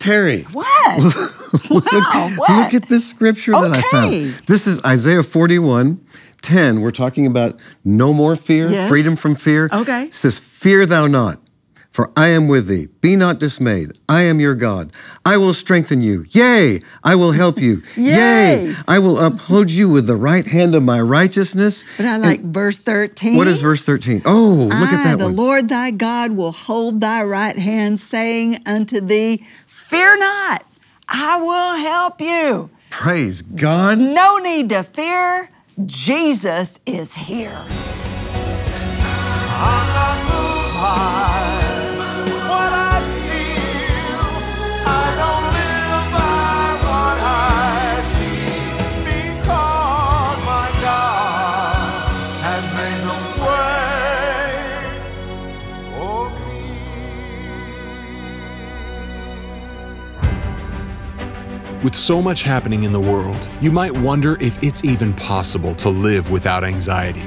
Terri. What? look, wow, what? look at this scripture that I found. Okay. This is Isaiah 41, 10. We're talking about no more fear, Yes. freedom from fear. Okay. It says, Fear thou not, for I am with thee. Be not dismayed. I am your God. I will strengthen you. Yea, I will help you. Yay. I will uphold you with the right hand of my righteousness. But I like verse 13. What is verse 13? Oh, look at I, that the one. Lord thy God, will hold thy right hand, saying unto thee, Fear not, I will help you. Praise God. No need to fear. Jesus is here. I'm not moved by With so much happening in the world, you might wonder if it's even possible to live without anxiety.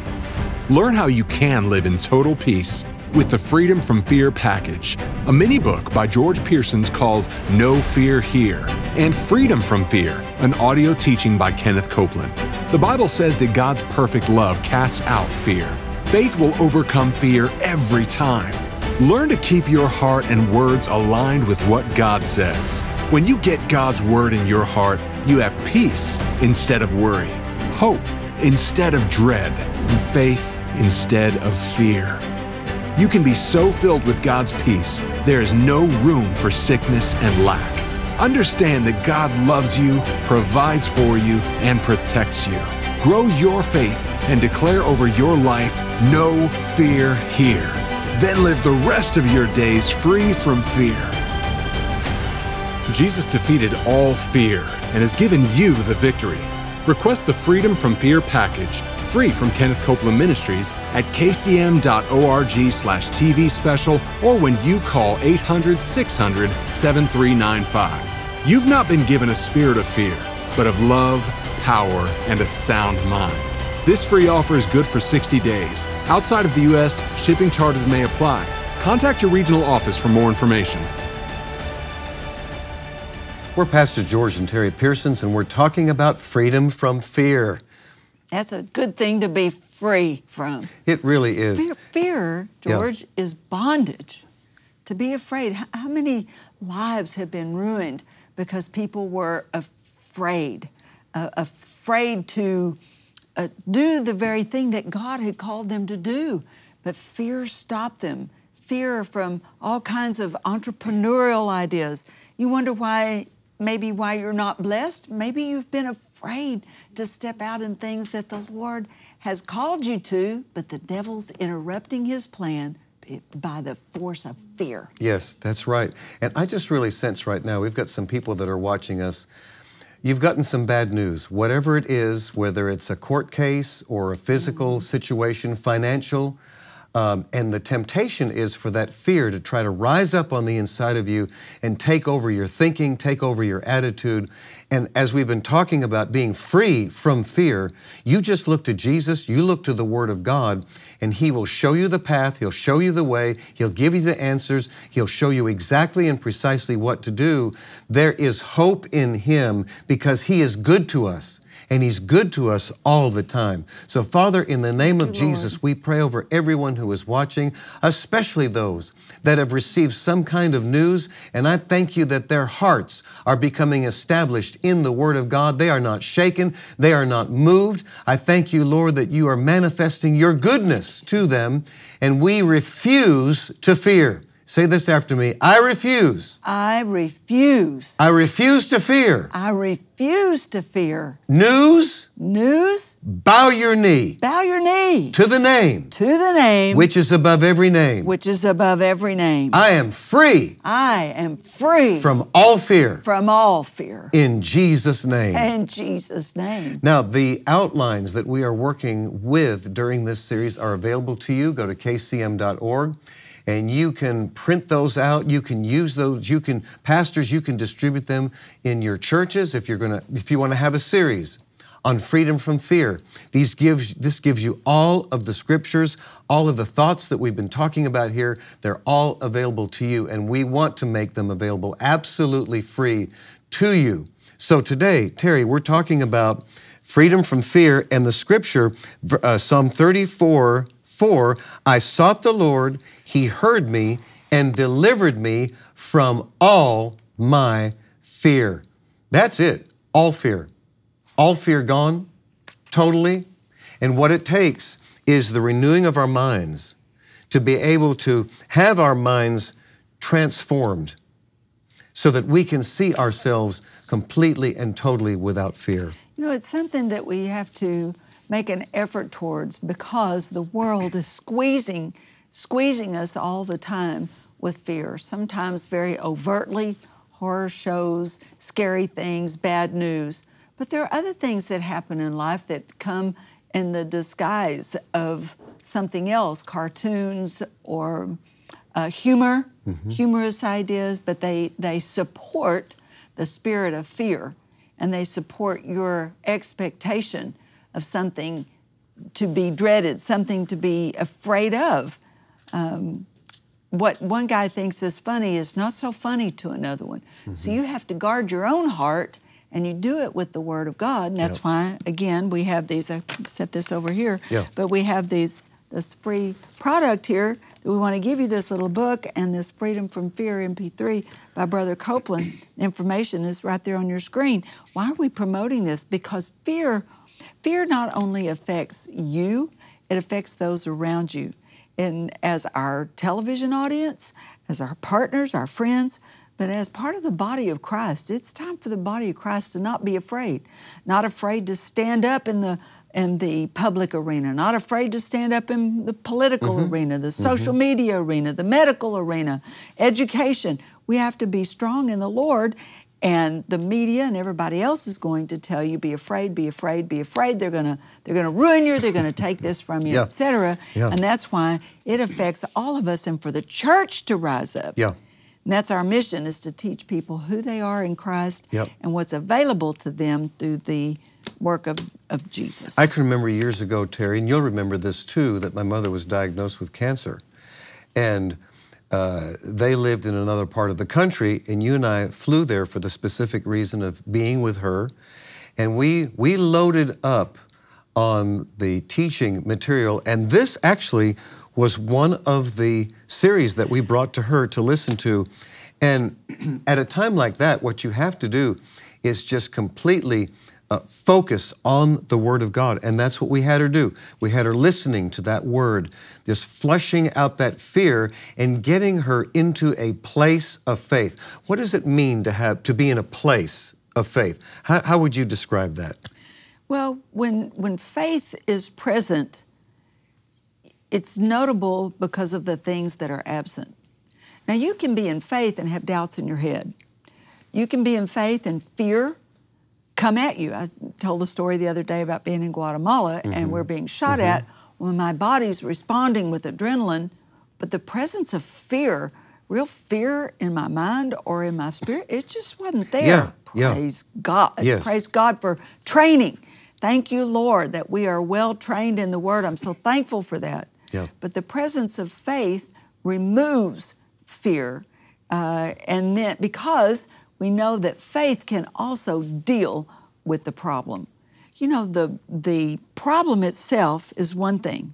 Learn how you can live in total peace with the Freedom from Fear package, a mini book by George Pearsons called No Fear Here, and Freedom from Fear, an audio teaching by Kenneth Copeland. The Bible says that God's perfect love casts out fear. Faith will overcome fear every time. Learn to keep your heart and words aligned with what God says. When you get God's word in your heart, you have peace instead of worry, hope instead of dread, and faith instead of fear. You can be so filled with God's peace, there is no room for sickness and lack. Understand that God loves you, provides for you, and protects you. Grow your faith and declare over your life, no fear here. Then live the rest of your days free from fear. Jesus defeated all fear and has given you the victory. Request the Freedom from Fear package, free from Kenneth Copeland Ministries, at kcm.org slash TV special or when you call 800 600 7395. You've not been given a spirit of fear, but of love, power, and a sound mind. This free offer is good for 60 days. Outside of the U.S., shipping charges may apply. Contact your regional office for more information. We're Pastor George and Terri Pearsons, and we're talking about freedom from fear. That's a good thing to be free from. It really is. Fear, fear Yeah. George, is bondage. To be afraid. How, how many lives have been ruined because people were afraid, uh, afraid to uh, do the very thing that God had called them to do, but fear stopped them. Fear from all kinds of entrepreneurial ideas. You wonder why, maybe why you're not blessed. Maybe you've been afraid to step out in things that the Lord has called you to, but the devil's interrupting his plan by the force of fear. Yes, that's right. And I just really sense right now, we've got some people that are watching us. You've gotten some bad news. Whatever it is, whether it's a court case or a physical mm-hmm. situation, financial, um, and the temptation is for that fear to try to rise up on the inside of you and take over your thinking, take over your attitude. And as we've been talking about being free from fear, you just look to Jesus, you look to the Word of God, and He will show you the path, He'll show you the way, He'll give you the answers, He'll show you exactly and precisely what to do. There is hope in Him because He is good to us and He's good to us all the time. So, Father, in the name of you, Jesus, we pray over everyone who is watching, especially those that have received some kind of news. And I thank you that their hearts are becoming established in the Word of God. They are not shaken, they are not moved. I thank you, Lord, that you are manifesting your goodness to them, and we refuse to fear. Say this after me I refuse. I refuse. I refuse to fear. I refuse to fear. News, News, bow your knee bow your knee to the name to the name which is above every name. which is above every name. I am free I am free from all fear from all fear. in Jesus' name. In Jesus' name. Now, the outlines that we are working with during this series are available to you. Go to kcm.org and you can print those out. You can use those. You can, pastors, you can distribute them in your churches if you're to, if you want to have a series on freedom from fear. These gives, this gives you all of the scriptures, all of the thoughts that we've been talking about here. They're all available to you, and we want to make them available absolutely free to you. So today, Terri, we're talking about freedom from fear and the scripture, uh, Psalm 34 4 I sought the Lord, he heard me and delivered me from all my fear. That's it, all fear. All fear gone, totally. And what it takes is the renewing of our minds to be able to have our minds transformed so that we can see ourselves completely and totally without fear. You know, it's something that we have to make an effort towards because the world is squeezing, squeezing us all the time with fear, sometimes very overtly horror shows, scary things, bad news. But there are other things that happen in life that come in the disguise of something else, cartoons or uh, humor, mm-hmm. humorous ideas, but they, they support the spirit of fear and they support your expectation of something to be dreaded, something to be afraid of. Um, what one guy thinks is funny is not so funny to another one. Mm-hmm. So you have to guard your own heart and you do it with the Word of God. And that's yep. why, again, we have these. I set this over here, yeah. but we have these this free product here. That we want to give you this little book and this Freedom from Fear MP3 by Brother Copeland. Information is right there on your screen. Why are we promoting this? Because fear, fear not only affects you, it affects those around you in as our television audience, as our partners, our friends, but as part of the body of Christ. It's time for the body of Christ to not be afraid, not afraid to stand up in the in the public arena, not afraid to stand up in the political mm-hmm. arena, the social mm-hmm. media arena, the medical arena, education. We have to be strong in the Lord and the media and everybody else is going to tell you be afraid be afraid be afraid. They're going to they're going to ruin you. They're going to take this from you yeah. etc yeah. and that's why it affects all of us and for the church to rise up. Yeah. And that's our mission is to teach people who they are in christ yep. and what's available to them through the work of, of jesus. I can remember years ago Terri and you'll remember this too that my mother was diagnosed with cancer. And uh, they lived in another part of the country, and you and I flew there for the specific reason of being with her. And we, we loaded up on the teaching material, and this actually was one of the series that we brought to her to listen to. And at a time like that, what you have to do is just completely uh, focus on the Word of God. And that's what we had her do. We had her listening to that Word, just flushing out that fear and getting her into a place of faith. What does it mean to have to be in a place of faith? How, how would you describe that? Well, when when faith is present, it's notable because of the things that are absent. Now you can be in faith and have doubts in your head. You can be in faith and fear come at you. I told the story the other day about being in Guatemala mm-hmm. and we're being shot mm-hmm. at when my body's responding with adrenaline, but the presence of fear, real fear in my mind or in my spirit, it just wasn't there. Yeah, Praise yeah. God. Yes. Praise God for training. Thank you, Lord, that we are well trained in the Word. I'm so thankful for that. Yeah. But the presence of faith removes fear. Uh, and then because we know that faith can also deal with the problem. You know, the, the problem itself is one thing.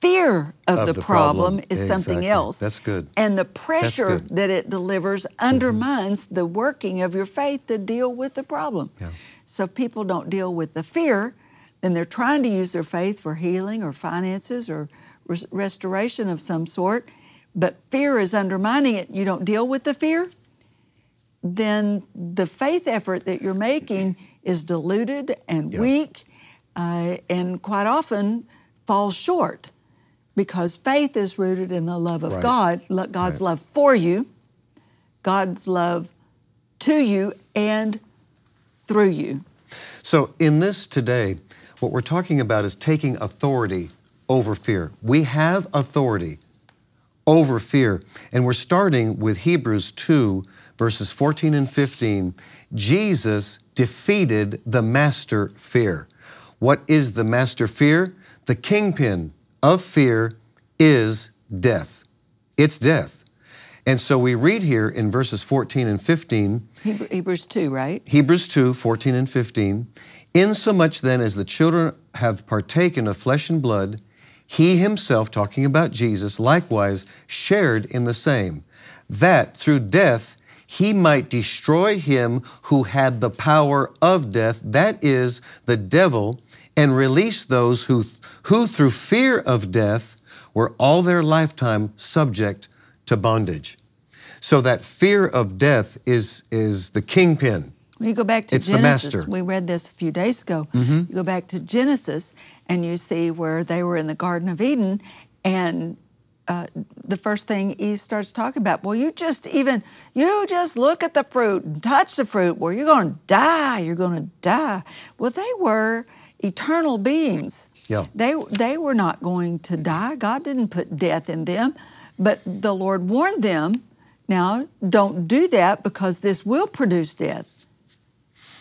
Fear of, of the, the, problem, problem. is exactly. something else. That's good. And the pressure that it delivers undermines mm-hmm. the working of your faith to deal with the problem. Yeah. So people don't deal with the fear, then they're trying to use their faith for healing or finances or res- restoration of some sort, but fear is undermining it. You don't deal with the fear, then the faith effort that you're making is diluted and weak uh, and quite often falls short because faith is rooted in the love of right. God, God's right. love for you, God's love to you, and through you. So, in this today, what we're talking about is taking authority over fear. We have authority over fear. And we're starting with Hebrews 2, verses 14 and 15. Jesus defeated the master fear. What is the master fear? The kingpin of fear is death. It's death. And so we read here in verses 14 and 15 Hebrews 2, right? Hebrews 2 14 and 15. Insomuch then as the children have partaken of flesh and blood, he himself, talking about Jesus, likewise shared in the same, that through death he might destroy him who had the power of death, that is, the devil, and release those who, who through fear of death were all their lifetime subject to bondage. So that fear of death is, is the kingpin. When you go back to It's the Genesis, master. we read this a few days ago. Mm-hmm. You go back to Genesis and you see where they were in the Garden of Eden, and uh, the first thing he starts talking about, well, you just even, you just look at the fruit and touch the fruit, well, you're going to die, you're going to die. Well, they were eternal beings. Yeah. They, they were not going to die. God didn't put death in them, but the Lord warned them, now don't do that because this will produce death.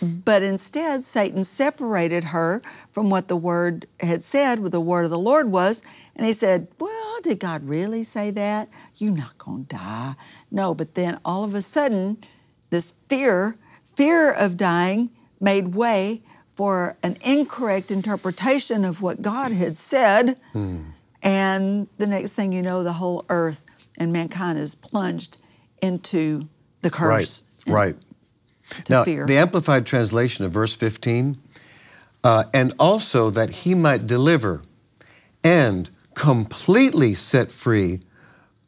But instead, Satan separated her from what the word had said, what the word of the Lord was. And he said, Well, did God really say that? You're not going to die. No, but then all of a sudden, this fear, fear of dying, made way for an incorrect interpretation of what God had said. And the next thing you know, the whole earth and mankind is plunged into the curse. Right, right. now, fear. the Amplified Translation of verse 15, uh, and also that he might deliver and completely set free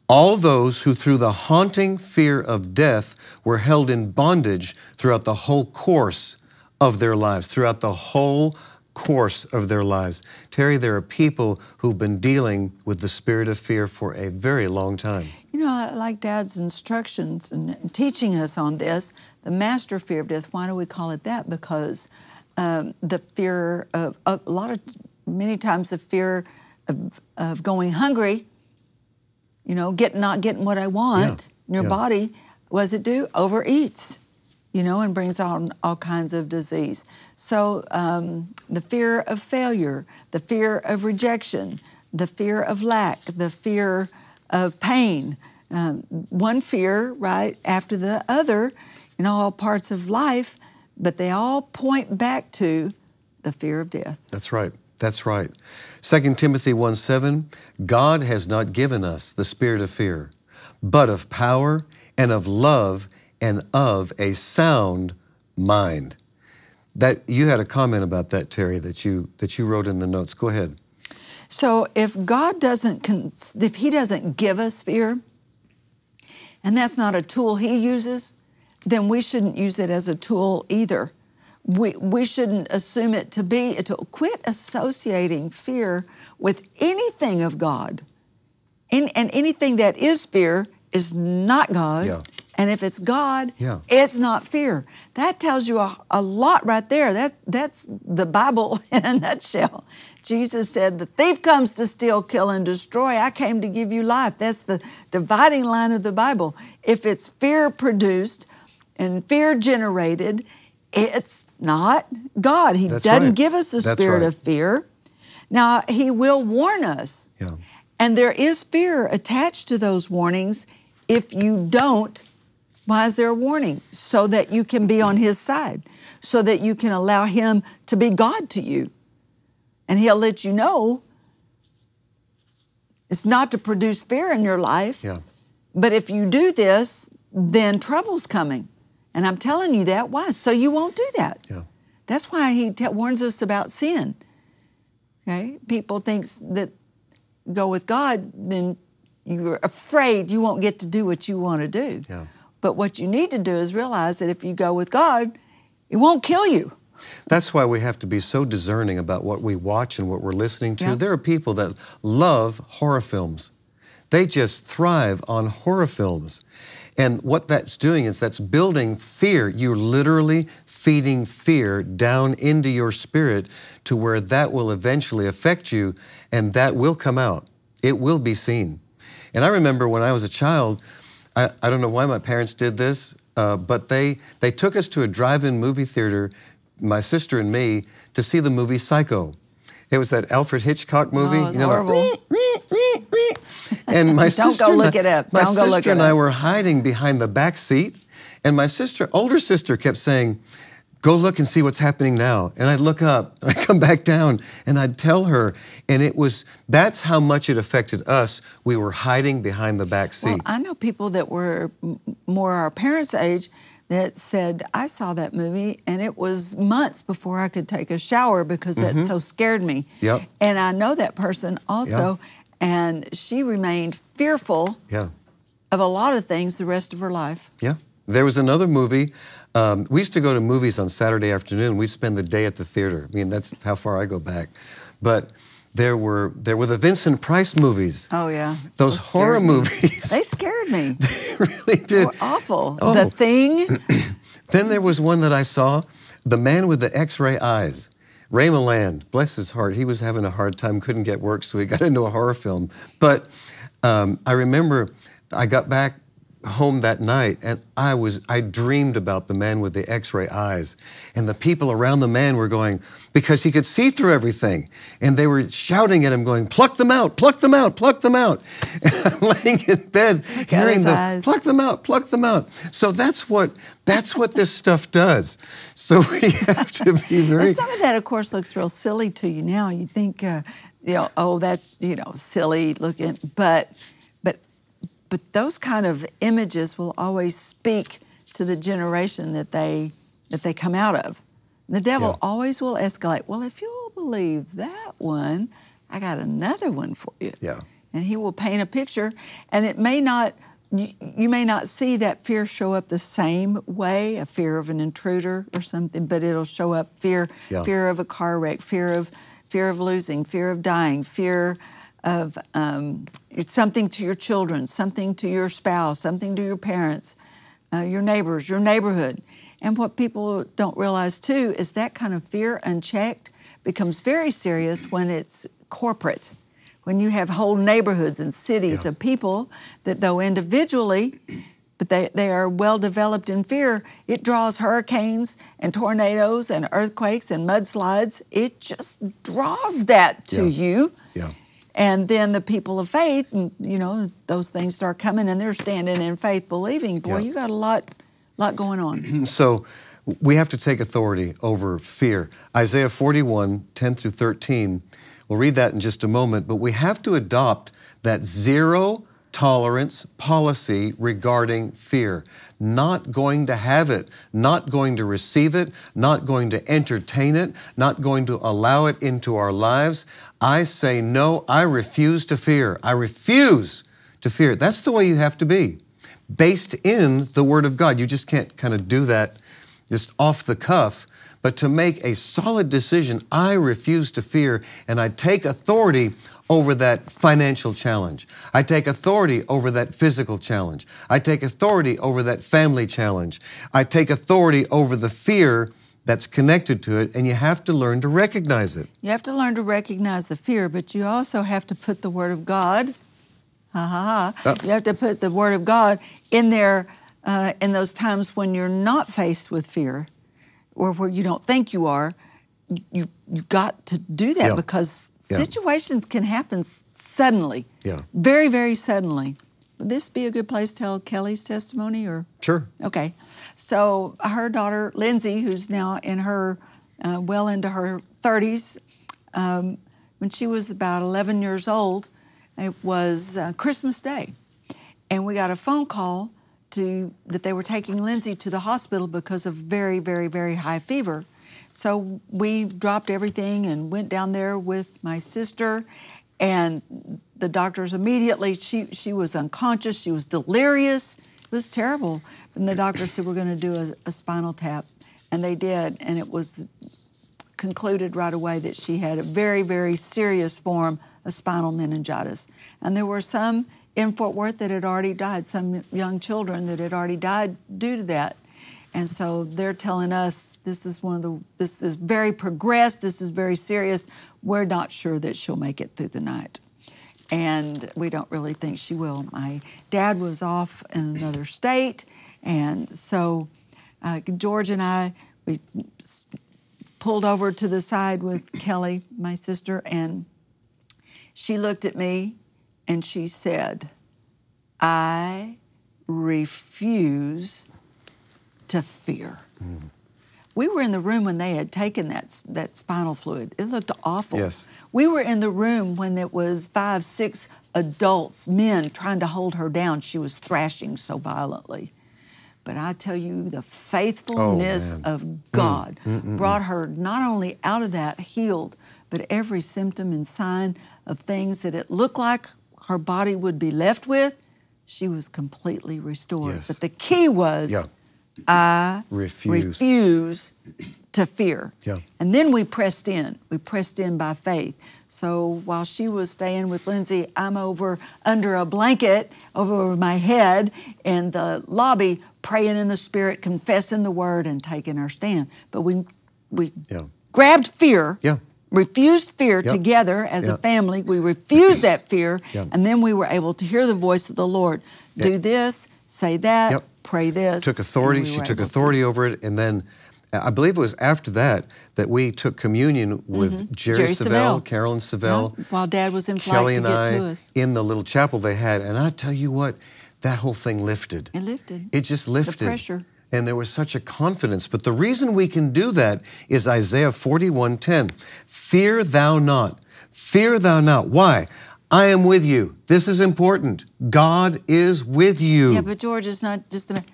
all those who, through the haunting fear of death, were held in bondage throughout the whole course of their lives, throughout the whole course of their lives. Terri, there are people who've been dealing with the spirit of fear for a very long time. You know, I like Dad's instructions and teaching us on this. The master fear of death. Why do we call it that? Because um, the fear of a lot of many times the fear of, of going hungry. You know, get not getting what I want. Yeah, Your yeah. body, what does it do? Overeats. You know, and brings on all kinds of disease. So um, the fear of failure, the fear of rejection, the fear of lack, the fear of pain, um, one fear right after the other in all parts of life, but they all point back to the fear of death. That's right. That's right. 2 Timothy 1 7, God has not given us the spirit of fear, but of power and of love and of a sound mind. That you had a comment about that, Terri, that you that you wrote in the notes. Go ahead. So if God doesn't, if He doesn't give us fear, and that's not a tool He uses, then we shouldn't use it as a tool either. We, we shouldn't assume it to be to. Quit associating fear with anything of God. And, and anything that is fear is not God. Yeah. And if it's God, Yeah. it's not fear. That tells you a, a lot right there. That, that's the Bible in a nutshell. Jesus said, The thief comes to steal, kill, and destroy. I came to give you life. That's the dividing line of the Bible. If it's fear produced and fear generated, it's not God. He That's doesn't right. give us a That's spirit right. of fear. Now, He will warn us. Yeah. And there is fear attached to those warnings. If you don't, why is there a warning? So that you can be on His side, so that you can allow Him to be God to you. And He'll let you know it's not to produce fear in your life. Yeah. But if you do this, then trouble's coming. And I'm telling you that. Why? So you won't do that. Yeah. That's why he warns us about sin. Okay? People think that go with God, then you're afraid you won't get to do what you want to do. Yeah. But what you need to do is realize that if you go with God, it won't kill you. That's why we have to be so discerning about what we watch and what we're listening to. Yeah. There are people that love horror films. They just thrive on horror films. And what that's doing is that's building fear. You're literally feeding fear down into your spirit to where that will eventually affect you and that will come out. It will be seen. And I remember when I was a child, I, I don't know why my parents did this, uh, but they, they took us to a drive in movie theater, my sister and me, to see the movie Psycho. It was that Alfred Hitchcock movie. Oh, it's like, horrible. And my Don't sister, go and I- look it up. My Don't go look sister and I up. were hiding behind the back seat, and my sister, older sister, kept saying, "Go look and see what's happening now." And I'd look up, and I'd come back down, and I'd tell her, and it was that's how much it affected us. We were hiding behind the back seat. Well, I know people that were more our parents' age that said, I saw that movie and it was months before I could take a shower because that mm-hmm. so scared me. Yep. And I know that person also, and she remained fearful yeah. of a lot of things the rest of her life. Yeah. There was another movie. Um, we used to go to movies on Saturday afternoon. We'd spend the day at the theater. I mean, that's how far I go back. But there were there were the Vincent Price movies. Oh, yeah. Those scared horror movies. They scared me. They really did. They were awful. Oh. The Thing. Then there was one that I saw, The Man with the X-Ray Eyes. Ray Milland, bless his heart, he was having a hard time, couldn't get work, so he got into a horror film. But um, I remember I got back home that night and I was I dreamed about the man with the x-ray eyes. And the people around the man were going because he could see through everything. And they were shouting at him going pluck them out pluck them out pluck them out. And I'm laying in bed at hearing his the eyes. pluck them out pluck them out. So that's what that's what this stuff does. So we have to be very some of that, of course, looks real silly to you now. You think, uh, you know, oh, that's you know, silly looking, but, but, those kind of images will always speak to the generation that they that they come out of. The devil Yeah. always will escalate. Well, if you'll believe that one, I got another one for you. Yeah. And he will paint a picture, and it may not. You, you may not see that fear show up the same way, a fear of an intruder or something, but it'll show up fear, Yeah. fear of a car wreck, fear of fear of losing, fear of dying, fear of um, something to your children, something to your spouse, something to your parents, uh, your neighbors, your neighborhood. And what people don't realize too is that kind of fear unchecked becomes very serious when it's corporate. When you have whole neighborhoods and cities Yeah. of people that, though individually, but they, they are well developed in fear, it draws hurricanes and tornadoes and earthquakes and mudslides. It just draws that to Yeah. you. Yeah. And then the people of faith, and, you know, those things start coming and they're standing in faith, believing. Boy, Yeah. you got a lot, lot going on. So we have to take authority over fear. Isaiah 41, 10 through 13. We'll read that in just a moment, but we have to adopt that zero tolerance policy regarding fear. Not going to have it, not going to receive it, not going to entertain it, not going to allow it into our lives. I say no, I refuse to fear. I refuse to fear. That's the way you have to be based in the Word of God. You just can't kind of do that just off the cuff. But to make a solid decision, I refuse to fear, and I take authority over that financial challenge. I take authority over that physical challenge. I take authority over that family challenge. I take authority over the fear that's connected to it, and you have to learn to recognize it. You have to learn to recognize the fear, but you also have to put the Word of God, ha ha ha, Oh. you have to put the Word of God in there uh, in those times when you're not faced with fear or where you don't think you are. You, you've got to do that Yeah. because Yeah. situations can happen suddenly, Yeah. very, very suddenly. Would this be a good place to tell Kelly's testimony or? Sure. Okay. So her daughter, Lindsay, who's now in her, uh, well into her 30s, um, when she was about 11 years old, it was uh, Christmas Day. And we got a phone call to that they were taking Lindsay to the hospital because of very, very, very high fever. So we dropped everything and went down there with my sister, and the doctors immediately she she was unconscious, she was delirious. It was terrible. And the doctor said we're going to do a, a spinal tap, and they did, and it was concluded right away that she had a very, very serious form of spinal meningitis. And there were some in Fort Worth that had already died, some young children that had already died due to that. And so they're telling us this is one of the, this is very progressed, this is very serious. We're not sure that she'll make it through the night. and we don't really think she will. My dad was off in another state, and so uh, George and I we pulled over to the side with Kelly, my sister, and she looked at me and she said, "I refuse to fear." We were in the room when they had taken that that spinal fluid. It looked awful. Yes. We were in the room when it was five, six adults, men, trying to hold her down. She was thrashing so violently. But I tell you, the faithfulness oh, man. of mm. God mm, mm, brought her not only out of that healed, but every symptom and sign of things that it looked like her body would be left with, she was completely restored. Yes. But the key was Yeah. I Refuse. refuse to fear. Yeah. And then we pressed in. We pressed in by faith. So while she was staying with Lindsay, I'm over under a blanket over my head in the lobby, praying in the spirit, confessing the word, and taking our stand. But we we Yeah. grabbed fear. Yeah. Refused fear Yep. together as Yeah. a family. We refused that fear, Yeah. and then we were able to hear the voice of the Lord. Do this, say that, Yep. Pray this. took authority. we She took able to. authority over it, and then I believe it was after that that we took communion with Jerry, Mm-hmm. Jerry Savelle, Savelle. Carolyn Savelle, Yeah, while Dad was in flight Kelly to and get I to us. in the little chapel they had. And I tell you what, that whole thing lifted. It lifted. It just lifted. The pressure. And there was such a confidence. But the reason we can do that is Isaiah 41:10. Fear thou not. Fear thou not. Why? I am with you. This is important. God is with you. Yeah, but George, it's not just the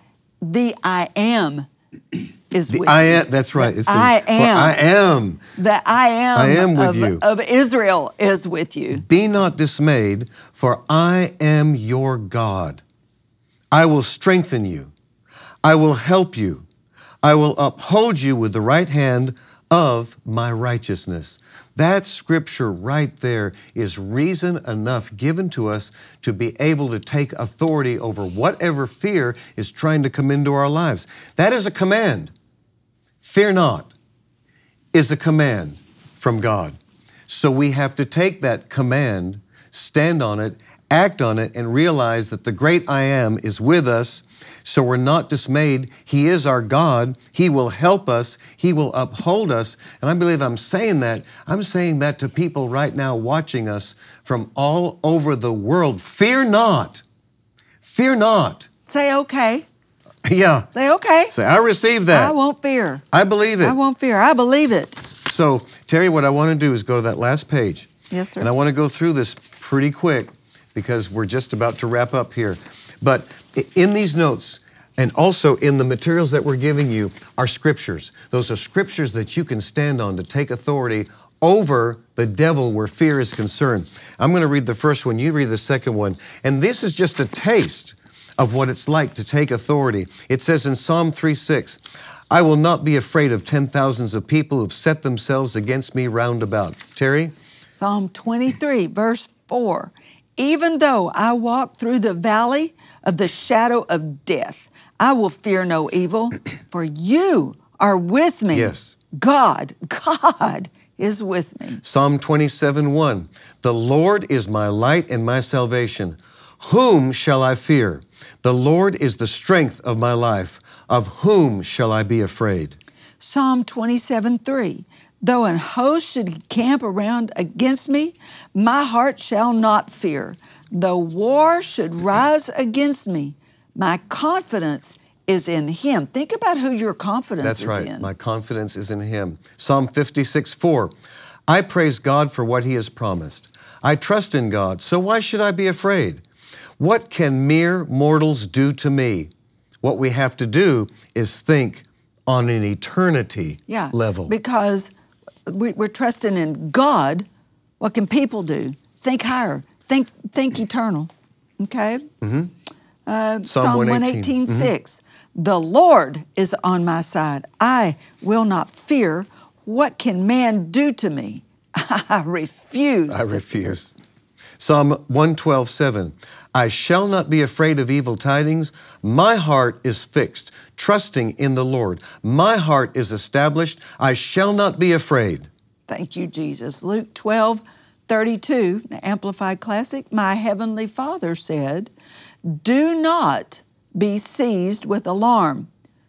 the I am is the with I you. am. That's right. It's I am. I am. The I am. I am with of, you. of Israel is with you. Be not dismayed, for I am your God. I will strengthen you. I will help you. I will uphold you with the right hand of my righteousness. That scripture right there is reason enough given to us to be able to take authority over whatever fear is trying to come into our lives. That is a command. Fear not is a command from God. So we have to take that command, stand on it, act on it, and realize that the great I am is with us. So we're not dismayed. He is our God. He will help us. He will uphold us. And I believe I'm saying that. I'm saying that to people right now watching us from all over the world. Fear not. Fear not. Say okay. yeah. Say okay. Say, I receive that. I won't fear. I believe it. I won't fear. I believe it. So, Terri, what I want to do is go to that last page. Yes, sir. And I want to go through this pretty quick because we're just about to wrap up here. But in these notes, and also in the materials that we're giving you, are scriptures. Those are scriptures that you can stand on to take authority over the devil where fear is concerned. I'm going to read the first one, you read the second one. And this is just a taste of what it's like to take authority. It says in Psalm 3 6, I will not be afraid of ten thousands of people who've set themselves against me round about. Terri? Psalm 23, verse 4. Even though I walk through the valley of the shadow of death, I will fear no evil, for you are with me. Yes. God, God is with me. Psalm 27 1. The Lord is my light and my salvation. Whom shall I fear? The Lord is the strength of my life. Of whom shall I be afraid? Psalm 27, 3. Though an host should camp around against me, my heart shall not fear. Though war should rise against me, my confidence is in him. Think about who your confidence is. That's is right. in. My confidence is in Him. Psalm 56 4. I praise God for what He has promised. I trust in God, so why should I be afraid? What can mere mortals do to me? What we have to do is think on an eternity yeah, level. Because we're trusting in God. What can people do? Think higher. Think think eternal. Okay. Mm-hmm. Uh, Psalm Psalm 118, 118, 6. The Lord is on my side. I will not fear. What can man do to me? I refuse. I refuse. Psalm 112, 7. I shall not be afraid of evil tidings. My heart is fixed, trusting in the Lord. My heart is established. I shall not be afraid. Thank you, Jesus. Luke 12, 32, the Amplified Classic, my heavenly Father said, Do not be seized with alarm,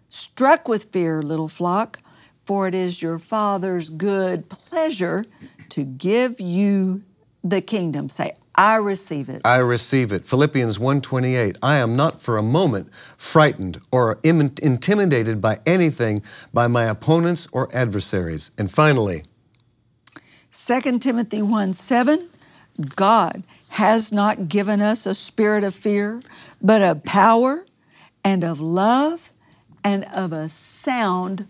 struck with fear, little flock, for it is your Father's good pleasure to give you the kingdom. Say, I receive it. I receive it. Philippians 1:28. I am not for a moment frightened or im- intimidated by anything by my opponents or adversaries. And finally, 2 Timothy 1 7, God has not given us a spirit of fear, but of power and of love and of a sound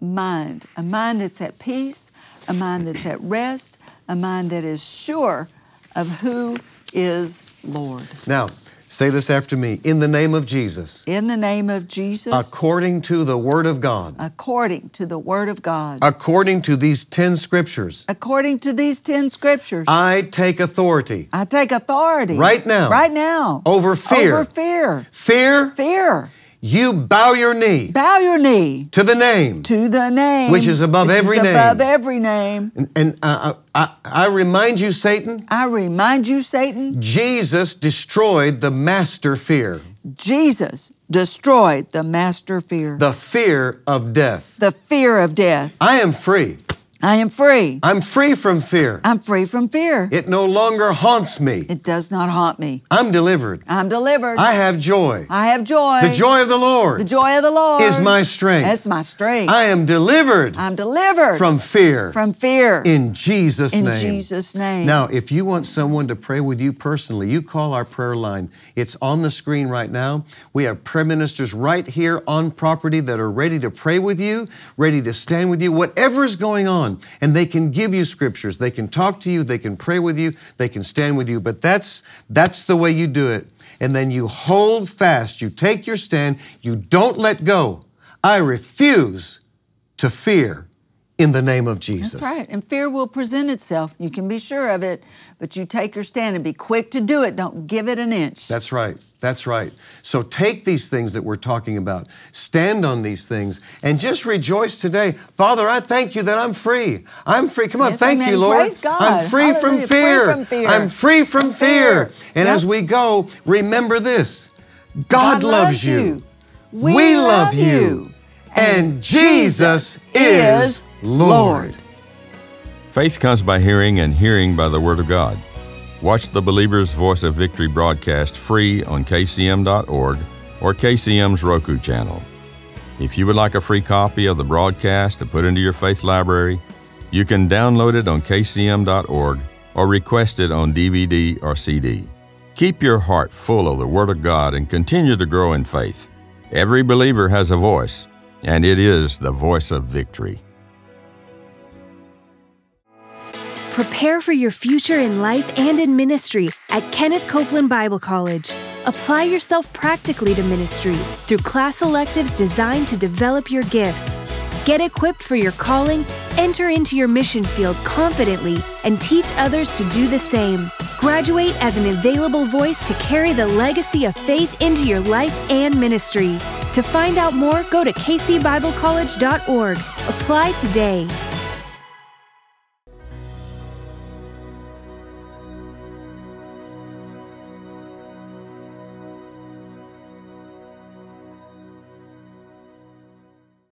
mind. A mind that's at peace, a mind that's at rest, a mind that is sure of who is Lord. now say this after me. In the name of Jesus, In the name of Jesus, according to the word of God, according to the Word of God, according to these 10 scriptures, according to these 10 scriptures, I take authority. I take authority Right now. Right now. Over fear. Over fear. Fear, Fear. You bow your knee Bow your knee to the name. to the name Which is above which every is name. above every name. And, and uh, I, I remind you, Satan, I remind you, Satan, Jesus destroyed the master fear, Jesus destroyed the master fear, the fear of death. the fear of death. I am free. I am free. I'm free from fear. I'm free from fear. It no longer haunts me. It does not haunt me. I'm delivered. I'm delivered. I have joy. I have joy. The joy of the Lord The joy of the Lord is my strength. That's my strength. I am delivered I'm delivered from fear from fear. in Jesus' In name. In Jesus' name. Now, if you want someone to pray with you personally, you call our prayer line. It's on the screen right now. We have prayer ministers right here on property that are ready to pray with you, ready to stand with you, whatever is going on. And they can give you scriptures. They can talk to you, they can pray with you, they can stand with you. But that's that's the way you do it. And then you hold fast, you take your stand, you don't let go. I refuse to fear in the name of Jesus. That's right. And fear will present itself. You can be sure of it, but you take your stand and be quick to do it. Don't give it an inch. That's right. That's right. So take these things that we're talking about, stand on these things, and just rejoice today. Father, I thank you that I'm free. I'm free. Come on, Yes, thank amen. you, Lord. Praise God. I'm free from. Free fear. from fear. I'm free from From fear. fear. And Yep. as we go, remember this God, loves you. We love you. And Jesus is Lord. Faith comes by hearing, and hearing by the Word of God. Watch the Believer's Voice of Victory broadcast free on kcm.org or KCM's Roku channel. If you would like a free copy of the broadcast to put into your faith library, you can download it on kcm.org or request it on DVD or CD. Keep your heart full of the Word of God and continue to grow in faith. Every believer has a voice, and it is the voice of victory. Prepare for your future in life and in ministry at Kenneth Copeland Bible College. Apply yourself practically to ministry through class electives designed to develop your gifts. Get equipped for your calling, enter into your mission field confidently, and teach others to do the same. Graduate as an available voice to carry the legacy of faith into your life and ministry. To find out more, go to kcbiblecollege.org. Apply today.